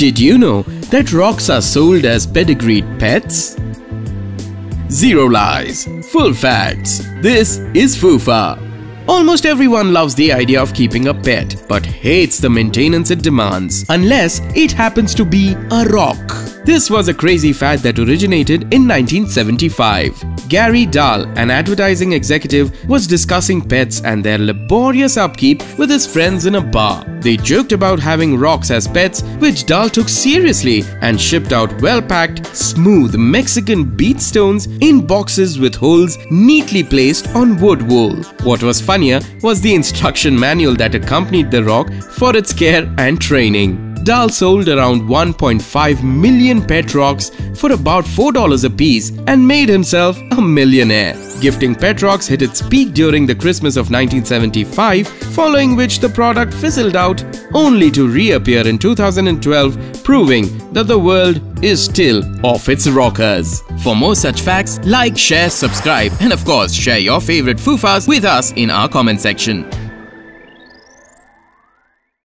Did you know that rocks are sold as pedigreed pets? Zero lies, full facts. This is FUFA. Almost everyone loves the idea of keeping a pet, but hates the maintenance it demands, unless it happens to be a rock. This was a crazy fad that originated in 1975. Gary Dahl, an advertising executive, was discussing pets and their laborious upkeep with his friends in a bar. They joked about having rocks as pets, which Dahl took seriously and shipped out well-packed, smooth Mexican beach stones in boxes with holes neatly placed on wood wool. What was funnier was the instruction manual that accompanied the rock for its care and training. Dahl sold around 1.5 million pet rocks for about $4 a piece and made himself a millionaire. Gifting pet rocks hit its peak during the Christmas of 1975, following which the product fizzled out only to reappear in 2012, proving that the world is still off its rockers. For more such facts, like, share, subscribe and of course share your favorite FUFAs with us in our comment section.